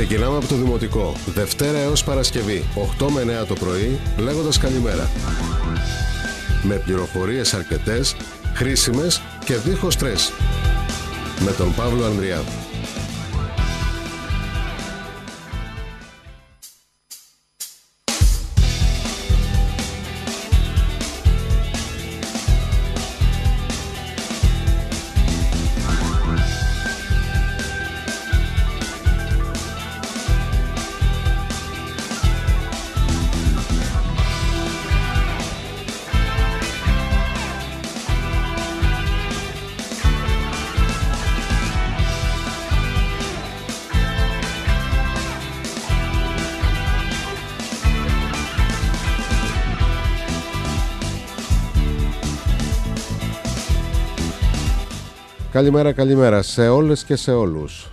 Ξεκινάμε από το Δημοτικό, Δευτέρα έως Παρασκευή, 8 με 9 το πρωί, λέγοντας καλημέρα. Με πληροφορίες αρκετές, χρήσιμες και δίχως στρες. Με τον Παύλο Ανδριά. Καλημέρα, καλημέρα σε όλες και σε όλους.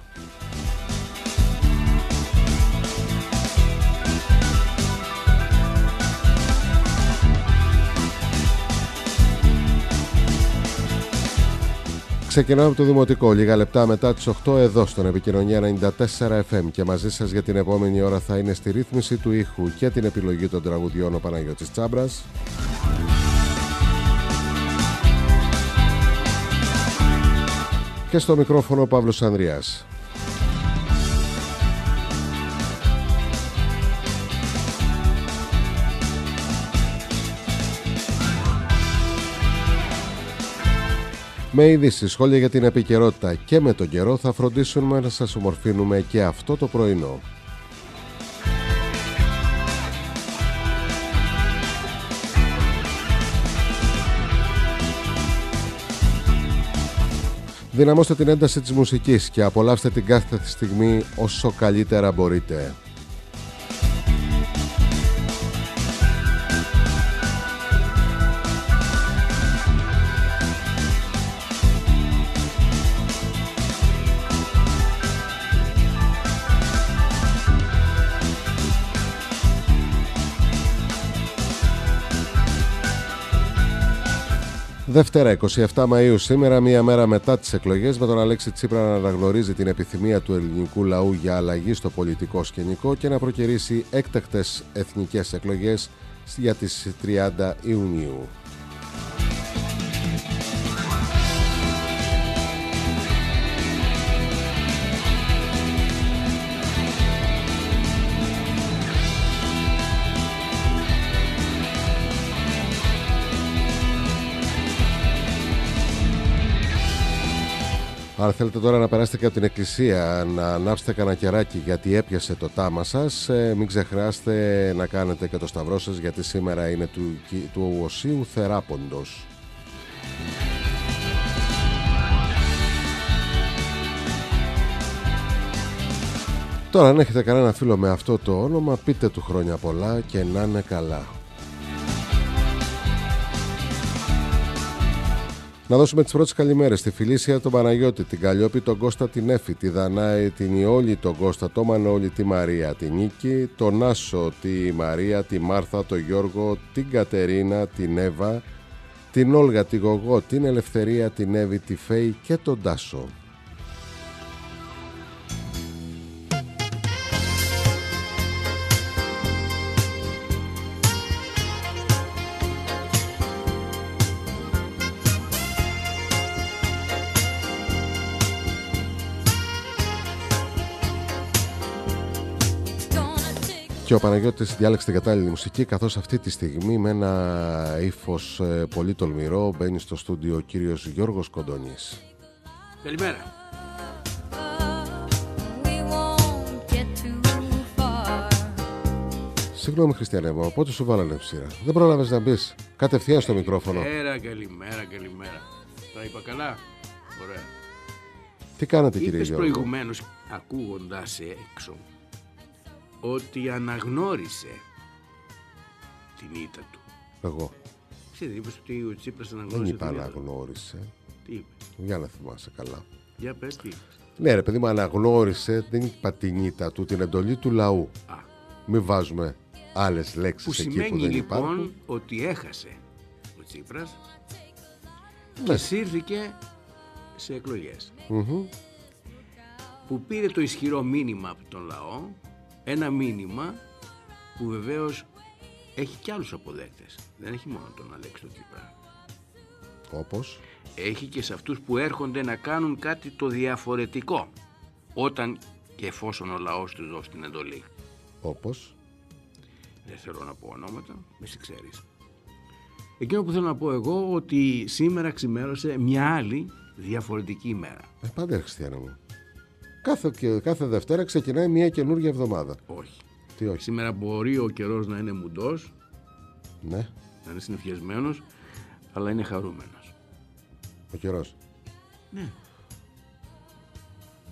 Ξεκινάμε από το Δημοτικό, λίγα λεπτά μετά τις 8 εδώ στον Επικοινωνία 94 FM και μαζί σας για την επόμενη ώρα θα είναι στη ρύθμιση του ήχου και την επιλογή των τραγουδιών ο Παναγιώτης Τσάμπρας. Και στο μικρόφωνο ο Παύλος Ανδριάς. Με ειδήσει, σχόλια για την επικαιρότητα και με τον καιρό θα φροντίσουμε να σας ομορφύνουμε και αυτό το πρωινό. Δυναμώστε την ένταση της μουσικής και απολαύστε την κάθε στιγμή όσο καλύτερα μπορείτε. Δευτέρα 27 Μαΐου σήμερα, μία μέρα μετά τις εκλογές, με τον Αλέξη Τσίπρα να αναγνωρίζει την επιθυμία του ελληνικού λαού για αλλαγή στο πολιτικό σκηνικό και να προκυρήσει έκτακτες εθνικές εκλογές για τις 30 Ιουνίου. Αν θέλετε τώρα να περάσετε και από την εκκλησία να ανάψετε κανένα κεράκι γιατί έπιασε το τάμα σας ε, μην ξεχνάστε να κάνετε και το σταυρό σας γιατί σήμερα είναι του, του Οσίου Θεράποντος. Τώρα αν έχετε κανένα φίλο με αυτό το όνομα πείτε του χρόνια πολλά και να είναι καλά. Να δώσουμε τις πρώτες καλημέρες στη Φιλίσια τον Παναγιώτη, την Καλλιόπη, τον Κώστα, την Έφη, τη Δανάη, την Ιόλη, τον Κώστα, τον Μανώλη, τη Μαρία, την Νίκη, τον Άσο, τη Μαρία, τη Μάρθα, τον Γιώργο, την Κατερίνα, την Εύα, την Όλγα, την Γογό, την Ελευθερία, την Εύη, τη Φέη και τον Τάσο. Και ο Παναγιώτης διάλεξε την κατάλληλη μουσική καθώς αυτή τη στιγμή με ένα ύφος ε, πολύ τολμηρό μπαίνει στο στούντιο ο κύριος Γιώργος Κοντονής. Καλημέρα. Συγγνώμη Χριστιανέ μου, πότε σου βάλανε ψήρα. Δεν πρόλαβες να μπεις. Κατευθείαν στο μικρόφωνο. Καλημέρα, καλημέρα, καλημέρα. Τα είπα καλά; Ωραία. Τι κάνατε κύριε Είπες Γιώργο; προηγουμένως ακούγοντάς σε έξω ότι αναγνώρισε την ήττα του. Εγώ. Ξέρετε, είπες ότι ο Τσίπρας Δεν αναγνώρισε είπα την ήττα του. αναγνώρισε. Τι είπες; Για να θυμάσαι καλά. Για πες τι. Ναι ρε παιδί μου αναγνώρισε, δεν είπα την ήττα του, την εντολή του λαού. Α, Μην βάζουμε άλλες λέξεις που εκεί σημαίνει που δεν λοιπόν υπάρχουν. ότι έχασε ο Τσίπρας Ναι. και σύρθηκε σε εκλογές. Μμμ. που πήρε το ισχυρό μήνυμα από τον λαό, ένα μήνυμα που βεβαίως έχει και άλλους αποδέκτες. Δεν έχει μόνο τον Αλέξη τον Τσίπρα. Όπως; Έχει και σε αυτούς που έρχονται να κάνουν κάτι το διαφορετικό όταν και εφόσον ο λαός τους δώσει την εντολή. Όπως; Δεν θέλω να πω ονόματα, με ξέρεις. Εκείνο που θέλω να πω εγώ ότι σήμερα ξημέρωσε μια άλλη διαφορετική ημέρα. Ε, πάντα Χριστιανό μου. Κάθε, και- κάθε Δευτέρα ξεκινάει μια καινούργια εβδομάδα. Όχι. Τι όχι. Σήμερα μπορεί ο καιρός να είναι μουντός, Ναι, να είναι συνεφιασμένος, αλλά είναι χαρούμενος. ο καιρός. Ναι.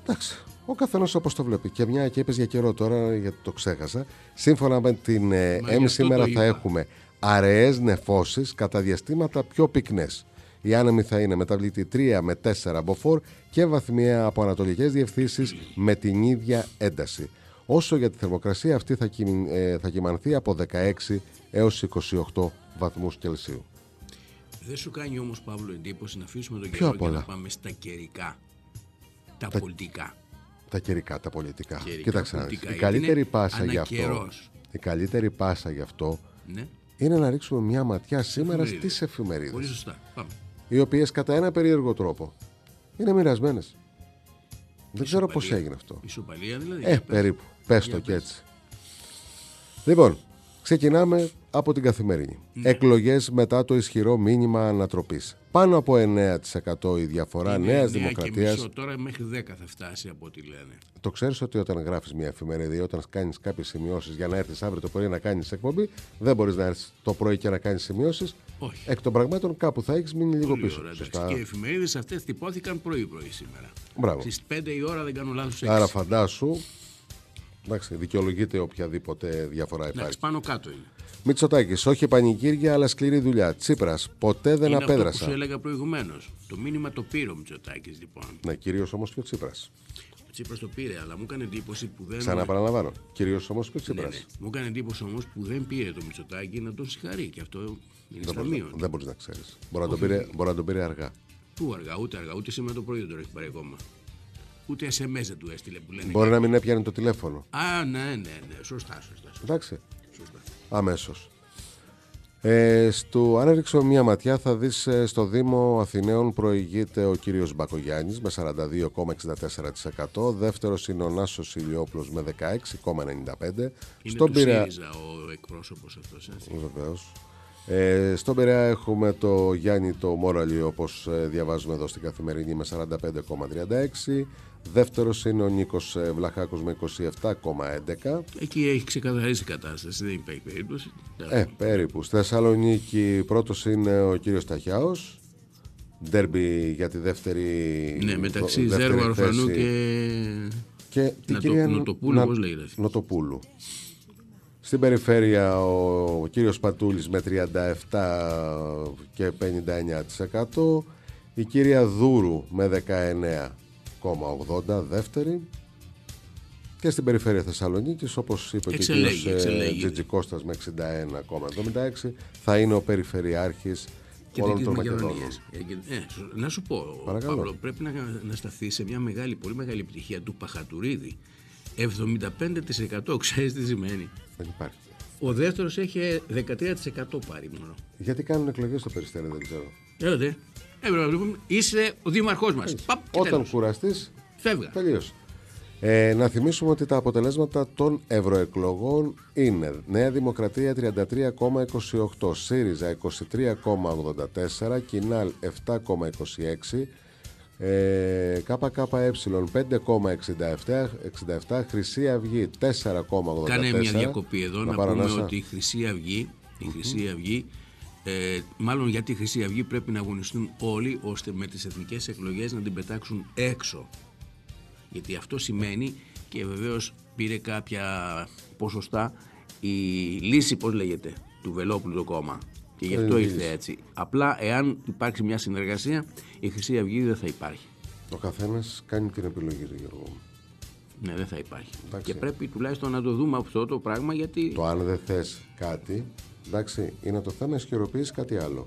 Εντάξει. Ο καθένας όπως το βλέπει. Και μια και είπες για καιρό τώρα, γιατί το ξέχασα. Σύμφωνα με την ε, Μα ΕΜ, γι' αυτό σήμερα το θα είπα. έχουμε αραιές νεφώσεις κατά διαστήματα πιο πυκνές. Η άνεμη θα είναι μεταβλητή 3 με 4 μποφόρ και βαθμιαία από ανατολικές διευθύνσεις με την ίδια ένταση. Όσο για τη θερμοκρασία, αυτή θα, κυμ- ε, θα κυμανθεί από 16 έως 28 βαθμούς Κελσίου. Δεν σου κάνει όμως Παύλο εντύπωση να αφήσουμε τον Ποιο καιρό απ' και να όλα; πάμε στα καιρικά, τα πολιτικά. Τα καιρικά, τα πολιτικά. Καιρικά, Κοίταξε να δεις. πολιτικά, Η γιατί καλύτερη είναι πάσα γι' αυτό. ανακαιρός. Η καλύτερη πάσα γι' αυτό Ναι, είναι να ρίξουμε μια ματιά σήμερα εφημερίδες. στις εφημερίδες πολύ σωστά. Πάμε. Οι οποίες κατά ένα περίεργο τρόπο είναι μοιρασμένες. Δεν ξέρω πώς Ισοπαλία. έγινε αυτό. Ισοπαλία δηλαδή. Ε, για πες. περίπου. Πες το Για και πες. έτσι. Λοιπόν, ξεκινάμε από την καθημερινή. Ναι. Εκλογές μετά το ισχυρό μήνυμα ανατροπής. Πάνω από 9% η διαφορά Είναι Νέας εννέα και Δημοκρατίας. μισό, τώρα μέχρι 10 θα φτάσει από ό,τι λένε. Το ξέρεις ότι όταν γράφεις μια εφημερίδα ή όταν κάνεις κάποιες σημειώσεις για να έρθεις αύριο το πρωί να κάνεις εκπομπή, δεν μπορείς να έρθεις το πρωί και να κάνεις σημειώσεις. Όχι. Εκ των πραγμάτων κάπου θα έχεις μείνει λίγο Πολύ πίσω. ωραία, εντάξει. Σωστά. Και οι εφημερίδες αυτές τυπώθηκαν πρωί-πρωί σήμερα. Μπράβο. Στις 5 η ώρα δεν κάνω λάθος. Άρα φαντάσου, εντάξει, δικαιολογείται οποιαδήποτε διαφορά Εντάξει, υπάρχει. πάνω κάτω είναι. Μητσοτάκης, όχι πανηγύρια αλλά σκληρή δουλειά. Τσίπρας, ποτέ δεν είναι αυτό που απέδρασα. σου έλεγα προηγουμένως. Το μήνυμα το πήρε ο Μητσοτάκης λοιπόν. Ναι, κυρίως όμως και ο Τσίπρας. Ο Τσίπρας το πήρε, αλλά μου έκανε εντύπωση που δεν. Ξαναπαραλαμβάνω. Κυρίως όμως και ο Ναι, Τσίπρας. ναι. Μου έκανε εντύπωση όμως που δεν πήρε το Μητσοτάκη να τον συγχαρεί. Και αυτό είναι Δεν στα μπορείς, μείον. δεν μπορείς να ξέρεις. Μπορεί να, τον πήρε, μπορεί να τον πήρε αργά. Πού αργά, ούτε αργά, ούτε σήμερα το πρωί δεν τον έχει πάρει ακόμα. Ούτε SMS δεν του έστειλε που λένε. Μπορεί να μην έπιανε το τηλέφωνο. Α, ναι, ναι, ναι. Σωστά, σωστά. σωστά, Εντάξει, σωστά. αμέσως. Ε, στο, αν ρίξουμε μια ματιά θα δεις ε, στο Δήμο Αθηναίων προηγείται ο κύριος Μπακογιάννης με 42,64%. Δεύτερος είναι ο Νάσος Ηλιόπουλος με 16,95%. Είναι Στον του Πειραιά, ΣΥΡΙΖΑ ο εκπρόσωπος αυτός. Βεβαίως. Ε, στον Πειραιά έχουμε το Γιάννη το Μόραλι όπως ε, διαβάζουμε εδώ στην καθημερινή με 45,36. Δεύτερος είναι ο Νίκος ε, Βλαχάκος με 27,11. Εκεί έχει ξεκαθαρίσει η κατάσταση, δεν υπάρχει περίπτωση. Ε, περίπου. Στη Θεσσαλονίκη πρώτος είναι ο κύριος Ταχιάος. Ντέρμπι για τη δεύτερη ναι, μεταξύ δεύτερη Ζέρβου Αρφανού θέση. και. και την Νοτο- κυρία Νοτοπούλου, Να- πώς λέγεται αυτή; Νοτοπούλου. Στην περιφέρεια ο, ο κύριος Πατούλης με 37 και 59%. Η κυρία Δούρου με 19,80 δεύτερη. Και στην περιφέρεια Θεσσαλονίκης, όπως είπε Εξελέγει, και ο κύριος εξελέγει. Τζιτζικώστας με 61,76 θα είναι ο περιφερειάρχης και όλων της των Μακεδόνων. Μακεδονίας. Ε, και- ε, σου- να σου πω, Παρακαλώ. Παύλο, πρέπει να, να σταθεί σε μια μεγάλη, πολύ μεγάλη επιτυχία του Παχατουρίδη. 75% ξέρεις τι σημαίνει. Δεν υπάρχει. Ο δεύτερος έχει 13% πάρει μόνο. Γιατί κάνουν εκλογές στο Περιστέρι δεν ξέρω. Έλατε. Έπρεπε να βλέπουμε. Είσαι ο δήμαρχός μας. Όταν κουραστείς Φεύγα. Τελείωσε. Ε, να θυμίσουμε ότι τα αποτελέσματα των ευρωεκλογών είναι Νέα Δημοκρατία 33,28, ΣΥΡΙΖΑ 23,84, Κινάλ 7,26, ε, ΚΚΕ 5,67, 67, Χρυσή Αυγή 4,84. Κάνε μια διακοπή εδώ να, πάρω πούμε ανάσα. ότι η Χρυσή Αυγή, η Χρυσή Αυγή ε, μάλλον γιατί η Χρυσή Αυγή πρέπει να αγωνιστούν όλοι ώστε με τις εθνικές εκλογές να την πετάξουν έξω. Γιατί αυτό σημαίνει και βεβαίως πήρε κάποια ποσοστά η λύση, πώς λέγεται, του Βελόπουλου το κόμμα. Και γι' αυτό Ε, ήρθε λύση. έτσι. Απλά εάν υπάρξει μια συνεργασία, η Χρυσή Αυγή δεν θα υπάρχει. Ο καθένας κάνει την επιλογή του Γιώργο μου. Ναι, δεν θα υπάρχει. Εντάξει. Και πρέπει τουλάχιστον να το δούμε αυτό το πράγμα γιατί. Το αν δεν θες κάτι, εντάξει, είναι το θέμα ισχυροποίηση κάτι άλλο.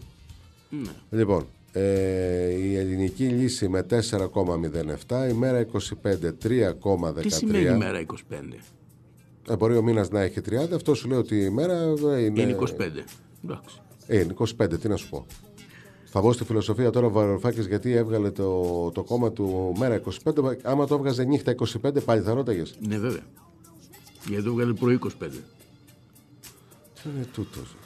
Ναι. Λοιπόν, Ε, η ελληνική λύση με 4,07, η μέρα 25 3,13. Τι σημαίνει η μέρα 25. Ε, μπορεί ο μήνας να έχει 30, αυτό σου λέει ότι η μέρα είναι. Είναι 25. Εντάξει. Ε, είναι 25, τι να σου πω. Θα μπω στη φιλοσοφία τώρα ο Βαρουφάκης γιατί έβγαλε το, το κόμμα του μέρα 25. Άμα το έβγαζε νύχτα 25, πάλι θα ρώταγες. Ναι, βέβαια. Γιατί το έβγαλε προ 25. Τι είναι τούτος.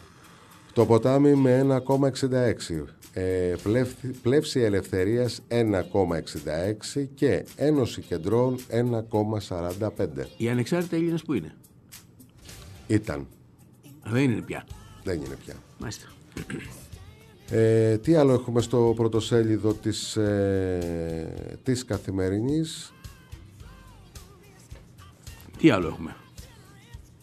Το ποτάμι με 1,66. Ε, πλεύση, πλεύση ελευθερίας 1,66 και Ένωση Κεντρών 1,45. Οι ανεξάρτητοι Έλληνες που είναι; Ήταν. Α, Δεν είναι πια. Δεν είναι πια. Μάλιστα. Ε, τι άλλο έχουμε στο πρωτοσέλιδο της, ε, της καθημερινής; Τι άλλο έχουμε;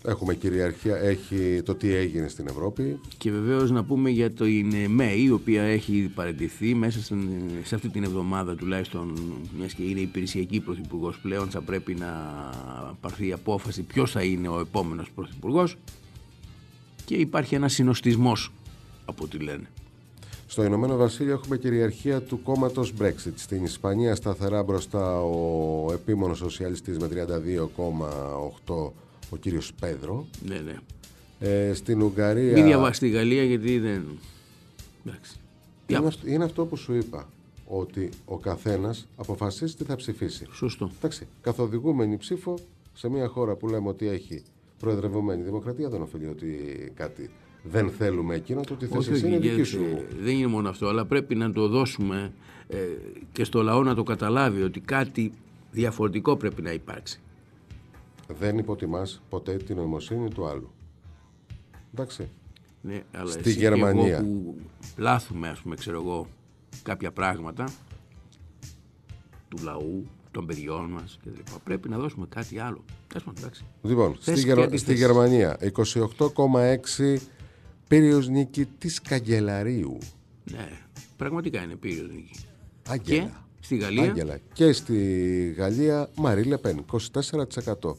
Έχουμε κυριαρχία, έχει το τι έγινε στην Ευρώπη. Και βεβαίως να πούμε για το είναι ΜΕΗ, η οποία έχει παραιτηθεί μέσα στην, σε αυτή την εβδομάδα τουλάχιστον, μιας και είναι υπηρεσιακή πρωθυπουργός πλέον, θα πρέπει να πάρθει η απόφαση ποιος θα είναι ο επόμενος πρωθυπουργός. Και υπάρχει ένας συνοστισμός από ό,τι λένε. Στο Ηνωμένο Βασίλειο έχουμε κυριαρχία του κόμματος Brexit. Στην Ισπανία σταθερά μπροστά ο επίμονος σοσιαλιστής με 32,8 ο κύριος Πέδρο. Ναι, ναι. Ε, στην Ουγγαρία... Μην διαβάσεις τη Γαλλία γιατί δεν. Εντάξει. είναι, Διάβασε. αυτό, είναι αυτό που σου είπα. Ότι ο καθένας αποφασίζει τι θα ψηφίσει. Σωστό. Εντάξει, καθοδηγούμενη ψήφο σε μια χώρα που λέμε ότι έχει προεδρευομένη δημοκρατία δεν οφείλει ότι κάτι δεν θέλουμε εκείνο, το ότι θες Όχι, εσύ είναι όχι, δική γιατί σου. δεν είναι μόνο αυτό, αλλά πρέπει να το δώσουμε ε, και στο λαό να το καταλάβει ότι κάτι διαφορετικό πρέπει να υπάρξει. Δεν υποτιμάς ποτέ την νοημοσύνη του άλλου. Εντάξει. Ναι, αλλά Στη εσύ και Γερμανία. εγώ που λάθουμε, ας πούμε, ξέρω εγώ, κάποια πράγματα του λαού, των παιδιών μας και λοιπά. Πρέπει να δώσουμε κάτι άλλο. Τέλος πάντων, εντάξει. Λοιπόν, Θες στη, και Γερμα- αντιθέσεις. στη Γερμανία 28,6 πύριος νίκη της Καγκελαρίου. Ναι, πραγματικά είναι πύριος νίκη. Και Άγγελα. στη Γαλλία, Άγγελα. Και στη Γαλλία Μαρή Λεπέν 24%.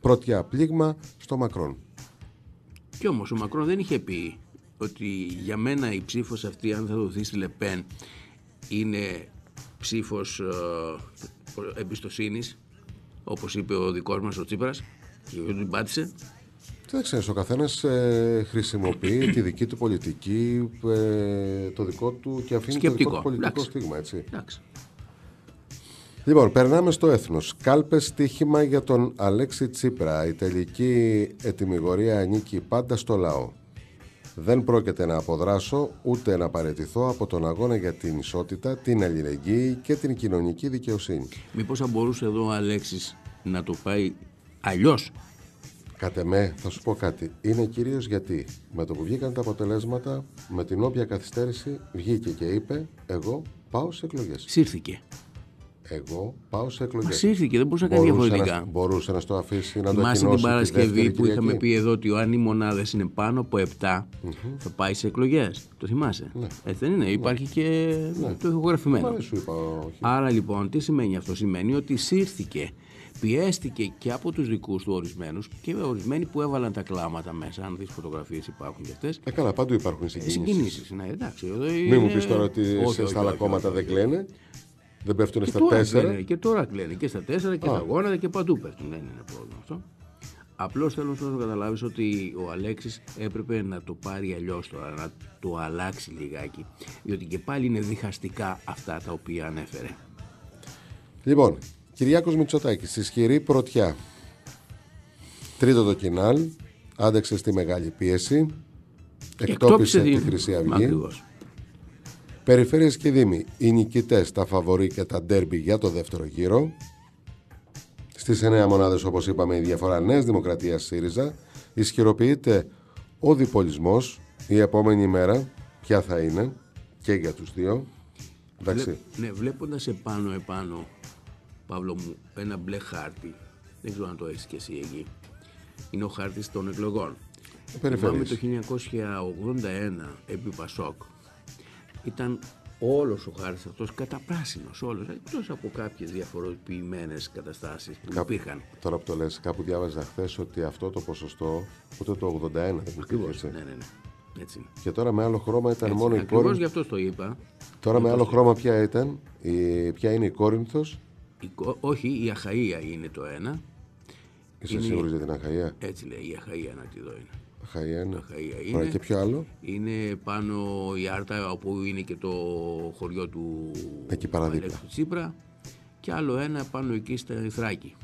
Πρωτιά πλήγμα στο Μακρόν. Κι όμως ο Μακρόν δεν είχε πει ότι για μένα η ψήφος αυτή αν θα δοθεί στη Λεπέν είναι ψήφος ε, εμπιστοσύνης όπως είπε ο δικός μας ο Τσίπρας και δεν την πάτησε. Δεν ξέρεις, ο καθένας ε, χρησιμοποιεί τη δική του πολιτική, ε, το δικό του και αφήνει Σκεπτικό. το δικό του πολιτικό Εντάξει. στίγμα, έτσι. Εντάξει. Λοιπόν, περνάμε στο έθνος. Κάλπες στοίχημα για τον Αλέξη Τσίπρα. Η τελική ετοιμιγορία ανήκει πάντα στο λαό. Δεν πρόκειται να αποδράσω ούτε να παραιτηθώ από τον αγώνα για την ισότητα, την αλληλεγγύη και την κοινωνική δικαιοσύνη. Μήπως θα μπορούσε εδώ ο Αλέξης να το πάει αλλιώς; Κατ' εμέ, θα σου πω κάτι. Είναι κυρίως γιατί με το που βγήκαν τα αποτελέσματα, με την όποια καθυστέρηση, βγήκε και είπε: Εγώ πάω σε εκλογές. Σύρθηκε. Εγώ πάω σε εκλογές. Μας σύρθηκε, δεν μπορούσε να κάνει διαφορετικά. να, μπορούσε να στο αφήσει να το Θυμάσαι ανακοινώσει την Παρασκευή δεύτερη που είχαμε Κυριακή. πει εδώ ότι αν οι μονάδες είναι πάνω από 7 θα πάει σε εκλογές. Το θυμάσαι; Έτσι δεν είναι. Υπάρχει και το ηχογραφημένο. Μα δεν σου είπα όχι. Άρα λοιπόν, τι σημαίνει αυτό; Σημαίνει ότι σύρθηκε, πιέστηκε και από τους δικούς του ορισμένους και ορισμένοι που έβαλαν τα κλάματα μέσα. Αν δεις φωτογραφίες υπάρχουν και αυτές. Ε, καλά, παντού υπάρχουν συγκινήσεις. Συγκινήσεις, ναι, εντάξει. εδώ Μην μου είναι- πεις τώρα ότι Όχι, σε όχι, στα άλλα όχι, κόμματα όχι, δεν όχι. κλαίνε. Δεν πέφτουν Και στα τώρα, τέσσερα. κλαίνε, και τώρα κλαίνε και στα τέσσερα και στα γόνατα και παντού πέφτουν. Δεν είναι πρόβλημα αυτό. Απλώς θέλω να καταλάβεις ότι ο Αλέξης έπρεπε να το πάρει αλλιώς τώρα, να το αλλάξει λιγάκι. Διότι και πάλι είναι διχαστικά αυτά τα οποία ανέφερε. Λοιπόν, Κυριάκος Μητσοτάκης, ισχυρή πρωτιά. Τρίτο το κοινάλ, άντεξε στη μεγάλη πίεση, εκτόπισε τη την- Χρυσή Αυγή. Ακριβώς. Περιφέρειες και Δήμοι, οι νικητές, τα φαβορή και τα ντέρμπι για το δεύτερο γύρο. Στις εννέα μονάδες, όπως είπαμε, η διαφορά Νέας Δημοκρατίας ΣΥΡΙΖΑ. Ισχυροποιείται ο διπολισμός. Η επόμενη μέρα, ποια θα είναι, και για τους δύο. Εντάξει. Ναι, βλέποντας επάνω επάνω, Παύλο μου, ένα μπλε χάρτη. Δεν ξέρω αν το έχεις και εσύ εκεί. Είναι ο χάρτης των εκλογών. Θυμάμαι περιφέρειες. το 1981 επί Πασόκ. Ήταν όλος ο χάρτης αυτός καταπράσινος όλος, εκτός από κάποιες διαφοροποιημένες καταστάσεις που Κάπου- υπήρχαν. Τώρα που το λες, κάπου διάβαζα χθες ότι αυτό το ποσοστό ούτε το 81 δεν υπήρχε. Ακριβώς, έτσι. ναι, ναι, ναι. Έτσι. Και τώρα με άλλο χρώμα ήταν Έτσι. μόνο η Ακριβώς Κόρινθος. γι' αυτό το είπα. Τώρα με άλλο χρώμα ποια ήταν, η, ποια είναι η Κόρινθος; Η κο- όχι, η Αχαΐα είναι το ένα. Είσαι Είναι- σίγουρος για την Αχαΐα. Έτσι λέει η Αχαΐα να τη δω είναι. Αχαΐα είναι. Αχαΐα Ωραία, είναι. και ποιο άλλο; Είναι πάνω η Άρτα όπου είναι και το χωριό του Εκεί παραδίπλα. Αλέξου Τσίπρα και άλλο ένα πάνω εκεί στα Θράκη.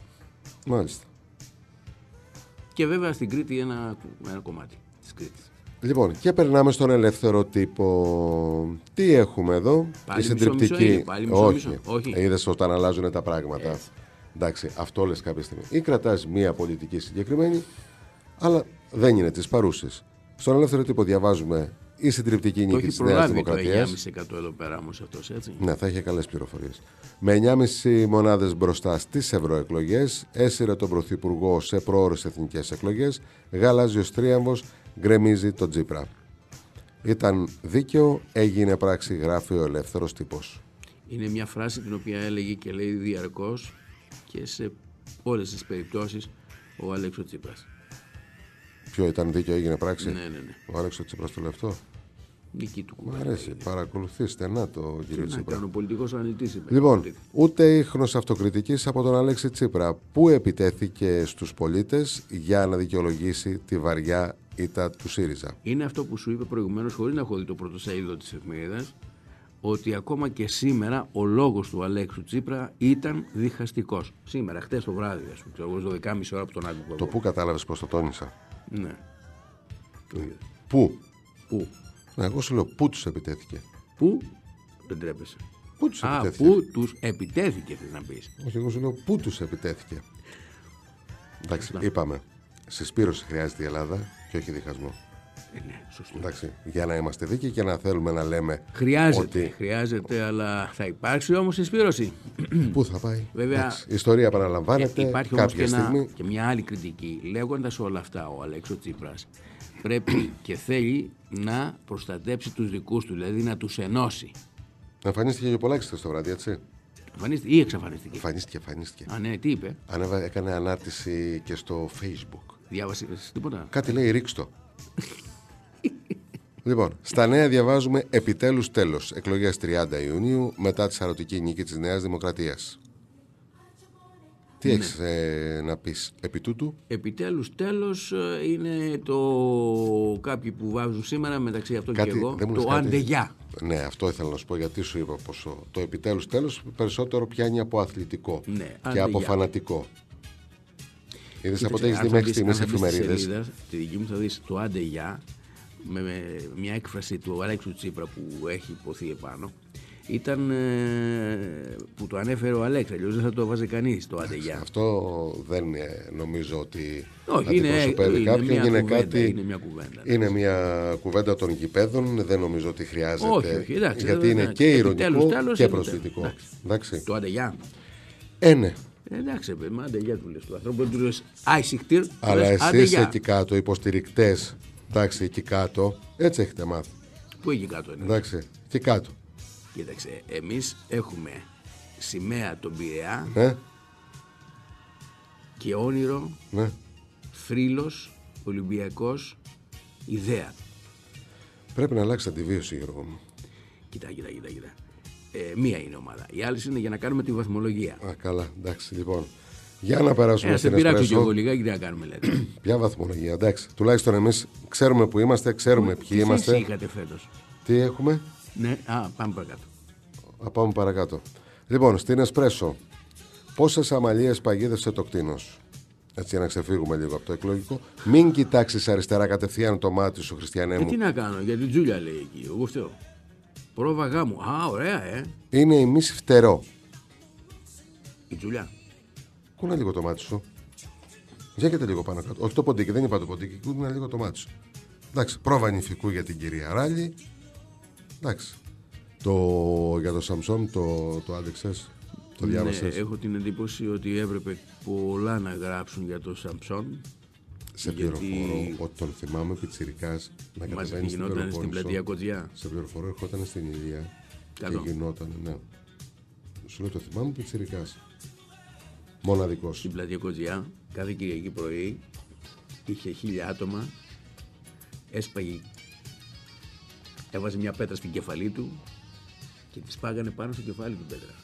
Μάλιστα. Και βέβαια στην Κρήτη ένα, ένα κομμάτι της Κρήτης. Λοιπόν, και περνάμε στον ελεύθερο τύπο. Τι έχουμε εδώ, Πάλι η μισό, συντριπτική. μισό είναι, πάλι μισό, Όχι, μισό. Όχι. είδες όταν αλλάζουν τα πράγματα. Έτσι. Εντάξει, αυτό λες κάποια στιγμή. Ή κρατάς μία πολιτική συγκεκριμένη, αλλά δεν είναι της παρούσης. Στον ελεύθερο τύπο διαβάζουμε η συντριπτική Το νίκη έχει της Νέας προλάβει το Δημοκρατίας. 9,5% εδώ πέρα όμως αυτός έτσι. Ναι, θα είχε καλές πληροφορίες. Με 9,5 μονάδες μπροστά στις ευρωεκλογές, έσυρε τον Πρωθυπουργό σε προώρες εθνικές εκλογές, γαλάζιος τρίαμβος γκρεμίζει τον Τζίπρα. Ήταν δίκαιο, έγινε πράξη, γράφει ο ελεύθερος τύπος. Είναι μια φράση την οποία έλεγε και λέει διαρκώς και σε όλες τις περιπτώσεις ο Αλέξο Τσίπρας. Ποιο ήταν δίκαιο, έγινε πράξη. Ναι, ναι, ναι. Ο Άλεξος Τσίπρας το λεφτό. Δική του Μ' κουβέντα. αρέσει, παρακολουθεί στενά το κύριο Να Τσίπρα. κάνω πολιτικός αναλυτής είπε. Λοιπόν, ούτε ίχνος αυτοκριτικής από τον Αλέξη Τσίπρα που επιτέθηκε στους πολίτες για να δικαιολογήσει τη βαριά ήττα του ΣΥΡΙΖΑ; Είναι αυτό που σου είπε προηγουμένως χωρίς να έχω δει το πρωτοσέλιδο της εφημερίδας ότι ακόμα και σήμερα ο λόγος του Αλέξου Τσίπρα ήταν διχαστικός. Σήμερα, χτες το βράδυ, ας πούμε, ξέρω εγώ, 12.30 ώρα που τον άκουγα. Το εγώ. πού κατάλαβες πως το τόνισα; Ναι. Το είδα. Πού; Πού; Ναι, εγώ σου λέω πού τους επιτέθηκε; Πού; Δεν τρέπεσαι. Πού τους Α, επιτέθηκε; πού τους επιτέθηκε θες να πεις. Όχι, εγώ σου λέω πού τους επιτέθηκε; Εντάξει, είπαμε. Συσπήρωση χρειάζεται η Ελλάδα και όχι διχασμό. Ε, ναι, σωστό. Εντάξει, για να είμαστε δίκαιοι και να θέλουμε να λέμε Χρειάζεται, ότι χρειάζεται, αλλά θα υπάρξει όμως συσπήρωση. πού θα πάει; Βέβαια, Εντάξει, η ιστορία επαναλαμβάνεται Υπάρχει όμως και, κάποια ένα- στιγμή. και μια άλλη κριτική. Λέγοντας όλα αυτά ο Αλέξο Τσίπρας πρέπει και θέλει να προστατέψει τους δικούς του, δηλαδή να τους ενώσει. Εμφανίστηκε και ο Πολάκης χθες το βράδυ, έτσι. Εμφανίστηκε ή εξαφανίστηκε; Εμφανίστηκε, εμφανίστηκε. Α, ναι, τι είπε; Ανέβα, έκανε ανάρτηση και στο facebook. Διάβασε τίποτα. Κάτι λέει ρίξτο. Λοιπόν, στα νέα διαβάζουμε επιτέλους τέλος. Εκλογές 30 Ιουνίου μετά τη σαρωτική νίκη της Νέας Δημοκρατίας. Τι έχεις ε, να πεις επί τούτου; Επιτέλους τέλος ε, είναι το κάποιοι που βάζουν σήμερα μεταξύ αυτών Κάτι- και εγώ δεν μου λες το κάτι. αντεγιά. Ναι, αυτό ήθελα να σου πω γιατί σου είπα πως ο- το επιτέλους τέλος περισσότερο πιάνει από αθλητικό Ναι, και άντε από για. φανατικό. Είδες από ό,τι Κοίταξε, έχεις αν δει θα μέχρι δεις- στιγμής αν θα δεις τη εφημερίδες. σελίδα, Τη δική μου θα δεις το άντε για με, με μια έκφραση του Αλέξου Τσίπρα που έχει υποθεί επάνω ήταν ε, που το ανέφερε ο Αλέξ, αλλιώς δεν θα το βάζει κανείς το άντε για. Αυτό δεν είναι, νομίζω ότι Όχι, είναι, αντιπροσωπεύει είναι, κάποιον. μια Είναι, κουβέντα, κάτι, είναι μια κουβέντα. είναι μια κουβέντα των γηπέδων. Δεν νομίζω ότι χρειάζεται. Όχι, όχι, εντάξει, γιατί δεν- είναι εντάξει. και Επιτέλους, ηρωνικό τέλος, και είναι προσβλητικό. τέλος. Εντάξει. Το άντε για. Ε, ναι. Ε, εντάξει, παιδί, μα άντε για του λες του ανθρώπου, δεν του λες άισιχτήρ, του Αλλά λες, άντε εσείς για. εκεί κάτω, υποστηρικτές, εντάξει, εκεί κάτω, έτσι έχετε μάθει. Πού εκεί κάτω είναι; Εντάξει, εκεί κάτω. Κοίταξε, εμείς έχουμε σημαία τον Πειραιά Ναι, και όνειρο, ναι. θρύλος, Ολυμπιακός, ιδέα. Πρέπει να αλλάξει αντιβίωση, Γιώργο μου. Κοιτά, κοιτά, κοιτά, κοιτά. Ε, μία είναι ομάδα. Οι άλλε είναι για να κάνουμε τη βαθμολογία. Α, καλά, εντάξει, λοιπόν. Για να περάσουμε Ε, σε στην πειράξω και εγώ Εσπρέσο. λιγάκι τι να κάνουμε, λέτε. Ποια βαθμολογία, εντάξει. Τουλάχιστον εμείς ξέρουμε που είμαστε, ξέρουμε ποιοι Τι θέση είμαστε. είχατε φέτος; Τι έχουμε; Ναι, α, πάμε παρακάτω. Α, πάμε παρακάτω. Λοιπόν, στην Εσπρέσο, πόσες αμαλίες παγίδευσε το κτίνος; Έτσι, για να ξεφύγουμε λίγο από το εκλογικό. Μην κοιτάξεις αριστερά κατευθείαν το μάτι σου, Χριστιανέ Ε, μου. τι να κάνω, γιατί η Τζούλια λέει εκεί. Εγώ φταίω. Πρόβα γάμου. Α, ωραία, ε. Είναι η μίση φτερό. Η Τζούλια. Κούνα λίγο το μάτι σου. Γιάκεται λίγο πάνω κάτω. Όχι το ποντίκι, δεν είπα το ποντίκι. Κούνα λίγο το μάτι σου. Εντάξει, πρόβα νηφικού για την κυρία Ράλη. Εντάξει. Το, για το Σαμσόν το, το άντεξες. Το Ναι, διάβασες; έχω την εντύπωση ότι έπρεπε πολλά να γράψουν για το Σαμψόν. Σε γιατί πληροφορώ ότι τον θυμάμαι πιτσιρικάς να Μας κατεβαίνεις στην γινόταν στην Πελοπόννησο. πλατεία Κοτζιά. Σε πληροφορώ ερχόταν στην Ηλία Καλό. και γινόταν, ναι. Σου λέω το θυμάμαι πιτσιρικάς. Μοναδικός. Στην πλατεία Κοτζιά, κάθε Κυριακή πρωί, είχε χίλια άτομα, έσπαγε έβαζε μια πέτρα στην κεφαλή του και τη πάγανε πάνω στο κεφάλι του πέτρα.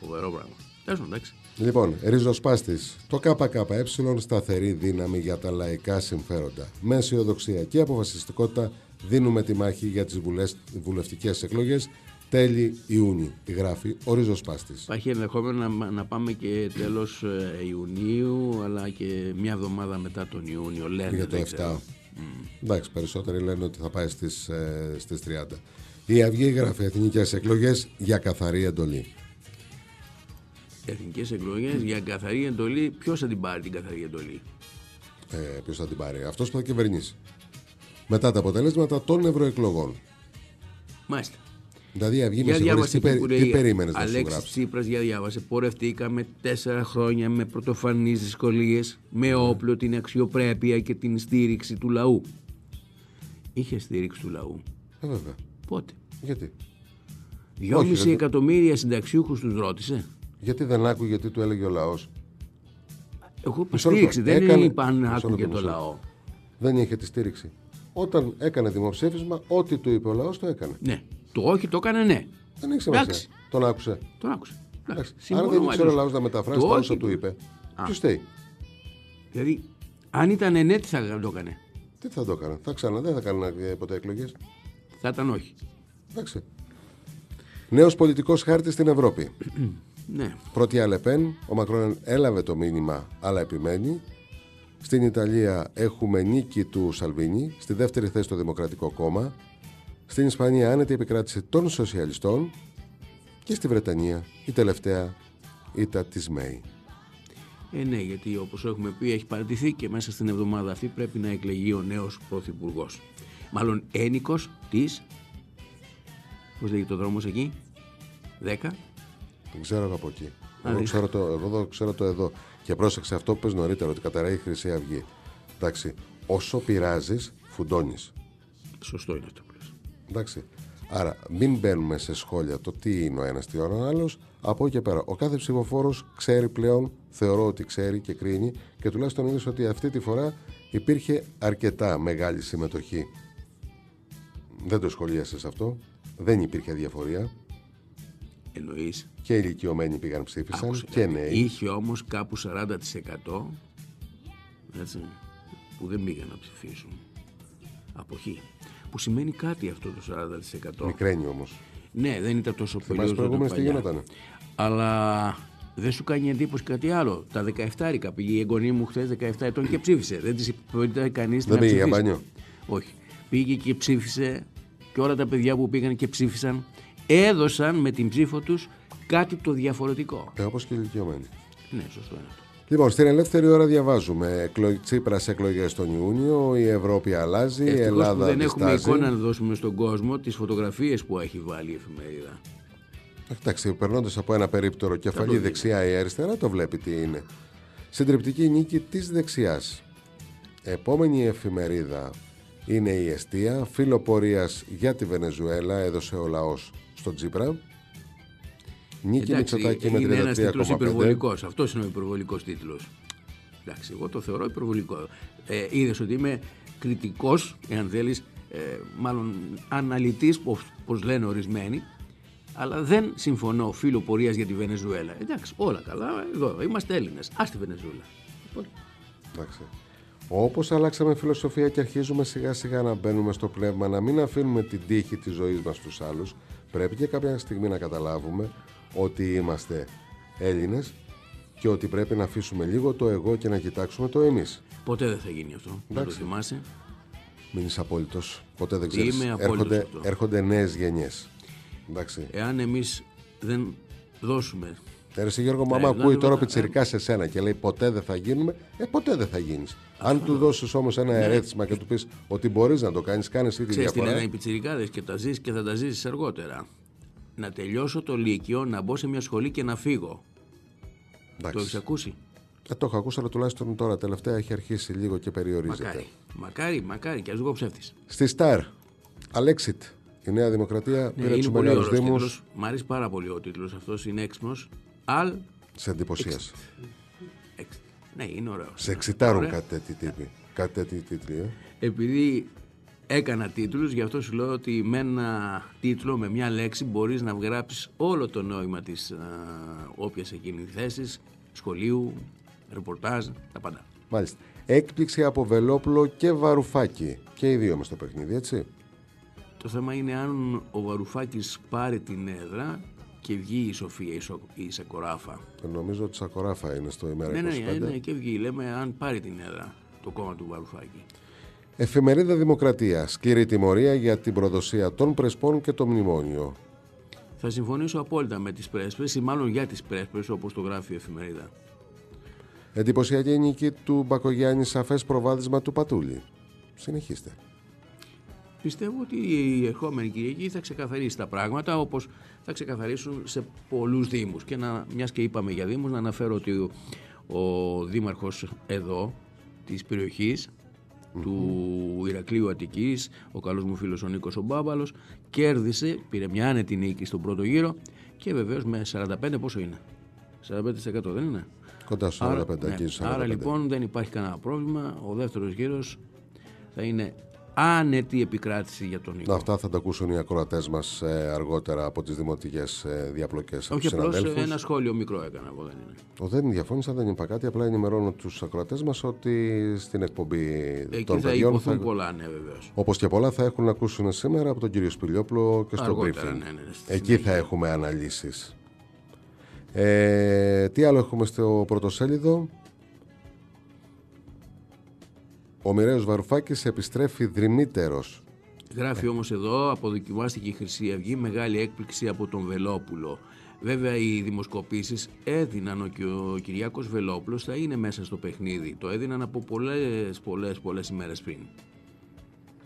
Φοβερό πράγμα. Τέλος εντάξει. Λοιπόν, ριζοσπάστης. Το ΚΚΕ σταθερή δύναμη για τα λαϊκά συμφέροντα. Με αισιοδοξία και αποφασιστικότητα δίνουμε τη μάχη για τις βουλευτικές εκλογές τέλη Ιούνιου. Γράφει ο ριζοσπάστη. Υπάρχει ενδεχόμενο να, να πάμε και τέλος ε, Ιουνίου, αλλά και μια εβδομάδα μετά τον Ιούνιο. Λένε, για το 7. Mm. Εντάξει, περισσότεροι λένε ότι θα πάει στις, ε, στις 30. Η Αυγή γράφει εθνικές εκλογές για καθαρή εντολή. Εθνικές εκλογές για καθαρή εντολή. Ποιος θα την πάρει την καθαρή εντολή; Ε, Ποιος θα την πάρει, αυτός που θα κυβερνήσει. Μετά τα αποτελέσματα των ευρωεκλογών. Μάλιστα. Δηλαδή η Αυγή με συγχωρείς, τι, περί, τι περίμενες να σου γράψει; Αλέξη Τσίπρας για διάβασε. Πορευτήκαμε τέσσερα χρόνια με πρωτοφανείς δυσκολίες, με ναι. όπλο την αξιοπρέπεια και την στήριξη του λαού. Είχε στήριξη του λαού. Ε, βέβαια. Πότε; Γιατί; Δυόμιση εκατομμύρια συνταξιούχους τους ρώτησε. Γιατί δεν άκουγε γιατί του έλεγε ο λαός; Εγώ είπα στήριξη, δεν έκανε... είπα να άκουγε το λαό. Δεν είχε τη στήριξη. Όταν έκανε δημοψήφισμα, ό,τι του είπε ο λαός το έκανε. Ναι. Το όχι το έκανε ναι. Δεν έχει σημασία. Τον άκουσε. Τον άκουσε. Αν δεν ήξερε ο λαό να μεταφράσει τα όσα του είπε, ποιος στέει. Δηλαδή, αν ήταν ναι, τι θα το έκανε; Τι θα το έκανε; Θα ξανά, δεν θα έκανε ποτέ εκλογές. Θα ήταν όχι. Εντάξει. Νέος πολιτικός χάρτης στην Ευρώπη. ναι. Πρώτη Αλεπέν, ο Μακρόν έλαβε το μήνυμα, αλλά επιμένει. Στην Ιταλία έχουμε νίκη του Σαλβίνη, στη δεύτερη θέση το Δημοκρατικό Κόμμα. Στην Ισπανία άνετη επικράτηση των σοσιαλιστών και στη Βρετανία η τελευταία ήττα της ΜΕΗ. Ε, ναι, γιατί όπως έχουμε πει έχει παρατηθεί και μέσα στην εβδομάδα αυτή πρέπει να εκλεγεί ο νέος πρωθυπουργός. Μάλλον ένικος της, πώς λέγεται το δρόμος εκεί, 10. Δεν ξέρω από εκεί. εγώ, ξέρω το, εγώ ξέρω το εδώ. Και πρόσεξε αυτό που πες νωρίτερα, ότι καταραίει η Χρυσή Αυγή. Εντάξει, όσο πειράζεις, φουντώνεις. Σωστό είναι αυτό. Εντάξει. Άρα μην μπαίνουμε σε σχόλια το τι είναι ο ένας, τι είναι ο άλλος. Από εκεί και πέρα, ο κάθε ψηφοφόρος ξέρει πλέον, θεωρώ ότι ξέρει και κρίνει και τουλάχιστον είδε ότι αυτή τη φορά υπήρχε αρκετά μεγάλη συμμετοχή. Δεν το σχολίασες αυτό. Δεν υπήρχε διαφορία. Εννοείς. Και οι ηλικιωμένοι πήγαν ψήφισαν και νέοι. Είχε όμως κάπου 40% έτσι, που δεν πήγαν να ψηφίσουν. Αποχή που σημαίνει κάτι αυτό το 40%. Μικραίνει όμως. Ναι, δεν ήταν τόσο πολύ όσο το τι γινόταν. Αλλά δεν σου κάνει εντύπωση κάτι άλλο. Τα 17 ρικα πήγε η εγγονή μου χθες 17 ετών και ψήφισε. Δεν της είπε κανείς να πήγε για μπανιό. Όχι. Πήγε και ψήφισε και όλα τα παιδιά που πήγαν και ψήφισαν έδωσαν με την ψήφο τους κάτι το διαφορετικό. Ε, Όπως και οι ηλικιωμένοι. Ναι, σωστό είναι αυτό. Λοιπόν, στην ελεύθερη ώρα διαβάζουμε Τσίπρας εκλογές τον Ιούνιο, η Ευρώπη αλλάζει, η Ελλάδα που δεν διστάζει. έχουμε εικόνα να δώσουμε στον κόσμο τις φωτογραφίες που έχει βάλει η εφημερίδα. Εντάξει, περνώντας από ένα περίπτερο κεφαλή δεξιά ή αριστερά, το βλέπει τι είναι. Συντριπτική νίκη της δεξιάς. Επόμενη εφημερίδα είναι η Εστία, φιλοπορίας για τη Βενεζουέλα, έδωσε ο λαός στον Τσίπρα. Νίκη Μητσοτάκη με 33,5. Είναι ένα τίτλος υπερβολικός. Αυτός είναι ο υπερβολικός τίτλος. Εντάξει, εγώ το θεωρώ υπερβολικό. Ε, Είδες ότι είμαι κριτικός, εάν θέλεις, ε, μάλλον αναλυτής, όπω λένε ορισμένοι, αλλά δεν συμφωνώ φίλο πορείας για τη Βενεζουέλα. Εντάξει, όλα καλά, εδώ είμαστε Έλληνες. Α τη Βενεζουέλα. Εντάξει. Όπως αλλάξαμε φιλοσοφία και αρχίζουμε σιγά σιγά να μπαίνουμε στο πνεύμα, να μην αφήνουμε την τύχη της ζωής μας στους άλλους, πρέπει και κάποια στιγμή να καταλάβουμε ότι είμαστε Έλληνες και ότι πρέπει να αφήσουμε λίγο το εγώ και να κοιτάξουμε το εμείς. Ποτέ δεν θα γίνει αυτό. Να το θυμάσαι. Μην είσαι απόλυτος. Ποτέ δεν ξέρεις. έρχονται, έρχονται νέες γενιές. Εντάξει. Εάν εμείς δεν δώσουμε Έρεσε Γιώργο, μαμά ακούει τώρα πιτσιρικά σε σένα και λέει ποτέ δεν θα γίνουμε, ε ποτέ δεν θα γίνεις. Αν του δώσεις όμως ένα ναι. ερέθισμα και του πεις ότι μπορείς να το κάνεις, κάνεις ήδη διαφορά. Ξέρεις τι λένε οι πιτσιρικάδες και τα ζεις και θα τα ζήσεις αργότερα να τελειώσω το Λύκειο, να μπω σε μια σχολή και να φύγω. Εντάξει. Το έχεις ακούσει; Ε, το έχω ακούσει, αλλά τουλάχιστον τώρα τελευταία έχει αρχίσει λίγο και περιορίζεται. Μακάρι, μακάρι, μακάρι και ας βγω ψεύτης. Στη Σταρ, Αλέξιτ, η Νέα Δημοκρατία ναι, πήρε τους μεγάλους Δήμους. Μ' αρέσει πάρα πολύ ο τίτλος αυτός, είναι έξυπνος. Αλ. Σε εντυπωσίασε. Ναι, είναι ωραίος. Σε εξητάρουν κάτι τέτοιοι τύποι. Κάτι τέτοιοι τίτλοι, ε. Επειδή έκανα τίτλους, γι' αυτό σου λέω ότι με ένα τίτλο, με μια λέξη μπορείς να γράψεις όλο το νόημα της α, όποιας εκείνη θέσης, σχολείου, ρεπορτάζ, τα πάντα. Μάλιστα. Έκπληξη από Βελόπουλο και Βαρουφάκη. Και οι δύο με στο παιχνίδι, έτσι. Το θέμα είναι αν ο Βαρουφάκης πάρει την έδρα και βγει η Σοφία η, Σο, η Σακοράφα. Νομίζω ότι Σακοράφα είναι στο ημέρα Ναι, 25. ναι, ναι, και βγει. Λέμε αν πάρει την έδρα το κόμμα του Βαρουφάκη. Εφημερίδα Δημοκρατίας. Σκληρή τιμωρία για την προδοσία των Πρεσπών και το μνημόνιο. Θα συμφωνήσω απόλυτα με τις πρέσπες ή μάλλον για τις πρέσπες όπως το γράφει η εφημερίδα. Εντυπωσιακή νίκη του Μπακογιάννη σαφές προβάδισμα του Πατούλη. Συνεχίστε. Πιστεύω ότι η ερχόμενη Κυριακή θα ξεκαθαρίσει τα πράγματα όπως θα ξεκαθαρίσουν σε πολλούς δήμους. Και να, μιας και είπαμε για δήμους, να αναφέρω ότι ο, ο δήμαρχος εδώ της περιοχής του Ηρακλείου Αττικής, ο καλός μου φίλος ο Νίκος ο Μπάμπαλος, κέρδισε, πήρε μια άνετη νίκη στον πρώτο γύρο και βεβαίως με 45 πόσο είναι; 45% δεν είναι; Κοντά στου 45 Άρα, εκεί, ναι. στους 45. Άρα λοιπόν δεν υπάρχει κανένα πρόβλημα. Ο δεύτερος γύρος θα είναι άνετη επικράτηση για τον Νίκο. Αυτά θα τα ακούσουν οι ακροατές μας αργότερα από τις δημοτικές διαπλοκές από Όχι τους απλώς συναδέλφους. ένα σχόλιο μικρό έκανα εγώ δεν είναι. Ο δεν διαφώνησα, δεν είπα κάτι. Απλά ενημερώνω τους ακροατές μας ότι στην εκπομπή Εκεί των θα παιδιών, υποθούν θα, πολλά, ναι βεβαίως. όπως και πολλά, θα έχουν να ακούσουν σήμερα από τον κύριο Σπηλιόπλο και στο Αργότερα, briefing. ναι, ναι, στη Εκεί συνέχεια. θα έχουμε αναλύσεις. Ε, τι άλλο έχουμε στο πρωτοσέλιδο; Ο Μοιραίος Βαρουφάκης επιστρέφει δρυμύτερος. Γράφει όμως εδώ, αποδοκιμάστηκε η Χρυσή Αυγή, μεγάλη έκπληξη από τον Βελόπουλο. Βέβαια οι δημοσκοπήσεις έδιναν ότι ο Κυριάκος Βελόπουλος θα είναι μέσα στο παιχνίδι. Το έδιναν από πολλές, πολλές, πολλές ημέρες πριν.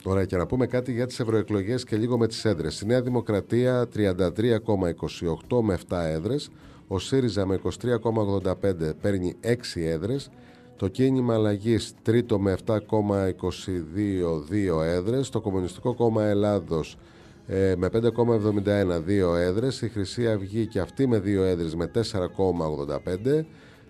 Ωραία, και να πούμε κάτι για τις ευρωεκλογές και λίγο με τις έδρες. Η Νέα Δημοκρατία 33,28 με 7 έδρες. Ο ΣΥΡΙΖΑ με 23,85 παίρνει 6 έδρες. Το κίνημα αλλαγής τρίτο με 7,22 2 έδρες. Το Κομμουνιστικό Κόμμα Ελλάδος ε, με 5,71 2 έδρες. Η Χρυσή Αυγή και αυτή με 2 έδρες με 4,85.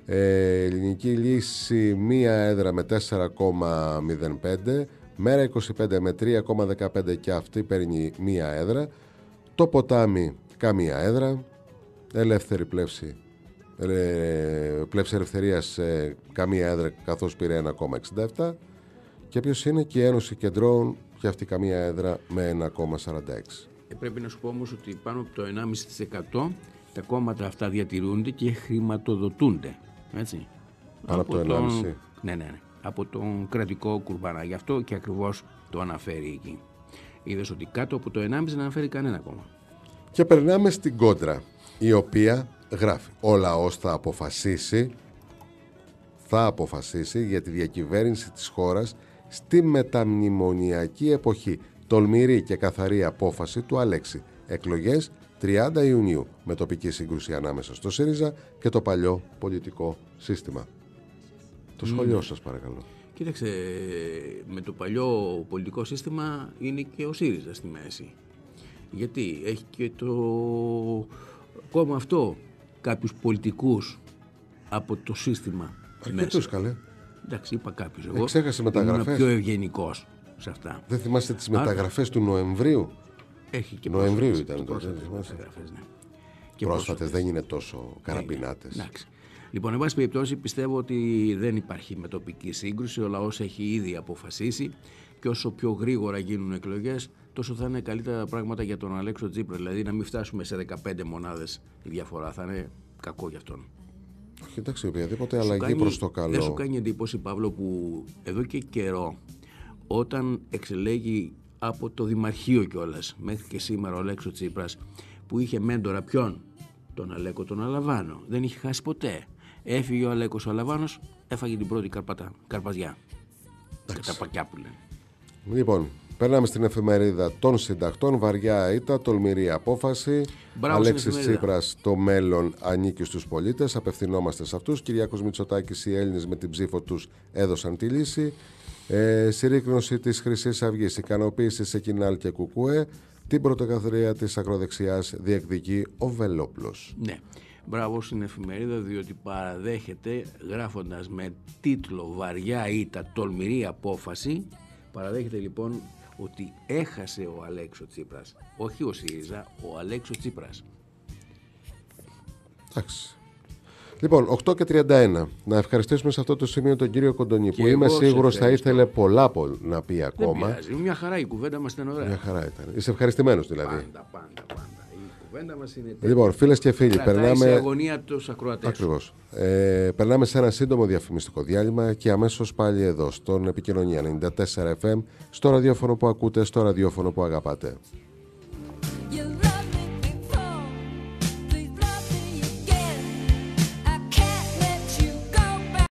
Ε, ελληνική λύση μία έδρα με 4,05. Μέρα 25 με 3,15 και αυτή παίρνει μία έδρα. Το ποτάμι καμία έδρα. Ελεύθερη πλεύση. Ε, πλεύση ελευθερίας ε, καμία έδρα καθώς πήρε 1,67 και ποιος είναι; Και η Ένωση Κεντρών και αυτή καμία έδρα με 1,46 Ε, πρέπει να σου πω όμως ότι πάνω από το 1,5% τα κόμματα αυτά διατηρούνται και χρηματοδοτούνται. Έτσι. Πάνω από το τον- 1,5. Ναι, ναι, ναι. Από τον κρατικό κουρμπάνα. Γι' αυτό και ακριβώς το αναφέρει εκεί. Είδες ότι κάτω από το 1,5 δεν αναφέρει κανένα κόμμα. Και περνάμε στην κόντρα, η οποία γράφει «Ο λαός θα αποφασίσει, θα αποφασίσει για τη διακυβέρνηση της χώρας στη μεταμνημονιακή εποχή. Τολμηρή και καθαρή απόφαση του Αλέξη. Εκλογές 30 Ιουνίου με τοπική σύγκρουση ανάμεσα στο ΣΥΡΙΖΑ και το παλιό πολιτικό σύστημα. Το σχολείο σας παρακαλώ. Κοίταξε, με το παλιό πολιτικό σύστημα είναι και ο ΣΥΡΙΖΑ στη μέση. Γιατί έχει και το κόμμα αυτό κάποιους πολιτικούς από το σύστημα Αρκετούς μέσα. καλέ. Εντάξει, είπα κάποιους εγώ. ξέχασε ήμουν μεταγραφές. πιο ευγενικός σε αυτά. Δεν θυμάστε τις μεταγραφές του Νοεμβρίου; Έχει και Νοεμβρίου πρόσφατες- ήταν και τότε, πρόσφατες δεν θυμάσαι; μεταγραφές, ναι. Και Πρόσφατες δεν είναι τόσο Ναι, καραμπινάτες. Εντάξει. Λοιπόν, εν πάση περιπτώσει, πιστεύω ότι δεν υπάρχει με τοπική σύγκρουση. Ο λαός έχει ήδη αποφασίσει και όσο πιο γρήγορα γίνουν εκλογές, τόσο θα είναι καλύτερα πράγματα για τον Αλέξο Τζίπρας. Δηλαδή, να μην φτάσουμε σε 15 μονάδες η διαφορά. Θα είναι κακό για αυτόν. Όχι, εντάξει, οποιαδήποτε Σου αλλαγή κάνει- προς το καλό. Δεν σου κάνει εντύπωση, Παύλο, που εδώ και καιρό, όταν εξελέγει από το Δημαρχείο κιόλας μέχρι και σήμερα ο Αλέξο Τσίπρας που είχε μέντορα ποιον, τον Αλέκο τον Αλαβάνο. Δεν είχε χάσει ποτέ. Έφυγε ο Αλέκος ο Αλαβάνος, έφαγε την πρώτη καρπατά, καρπαζιά. Και τα πακιά που λένε. Λοιπόν, περνάμε στην εφημερίδα των συντακτών. Βαριά ήττα, τολμηρή απόφαση. Μπράβο στην Αλέξης εφημερίδα. Τσίπρας, το μέλλον ανήκει στους πολίτες. Απευθυνόμαστε σε αυτούς. Κυριάκος Μητσοτάκης, οι Έλληνες με την ψήφο τους έδωσαν τη λύση. Ε, συρρήκνωση της χρυσής αυγής, ικανοποίησης σε Κινάλ και Κουκούε. Την πρωτοκαθορία της ακροδεξιάς διεκδικεί ο Βελόπλος. Ναι. Μπράβο στην εφημερίδα διότι παραδέχεται γράφοντας με τίτλο «Βαριά ήττα τολμηρή απόφαση» παραδέχεται λοιπόν ότι έχασε ο Αλέξο Τσίπρας. Όχι ο ΣΥΡΙΖΑ, ο Αλέξο Τσίπρας. Εντάξει. Λοιπόν, 8 και 31. Να ευχαριστήσουμε σε αυτό το σημείο τον κύριο Κοντονή Και που είμαι εγώ σε σίγουρος θα ευχαριστώ. ήθελε πολλά πο- να πει Δεν ακόμα. πειράζει. Μια χαρά η κουβέντα μας ήταν ωραία. Μια χαρά ήταν. Είσαι ευχαριστημένος δηλαδή. Πάντα, πάντα, πάντα. Η κουβέντα μας είναι τέτοια. Λοιπόν, φίλες και φίλοι, Κρατάει σε περνάμε. αγωνία τους ακροατές. Ακριβώς. Ε, περνάμε σε ένα σύντομο διαφημιστικό διάλειμμα και αμέσως πάλι εδώ, στον Επικοινωνία 94 FM, στο ραδιόφωνο που ακούτε, στο ραδιόφωνο που αγαπάτε. You love